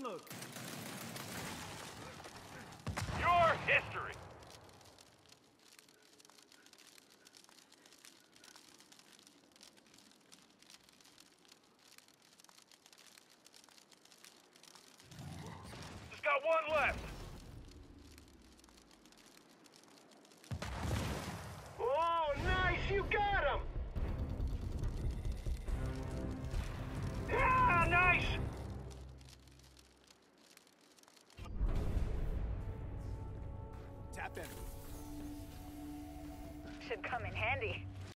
look. Your history. Just got one left. Oh, nice! You got Should come in handy.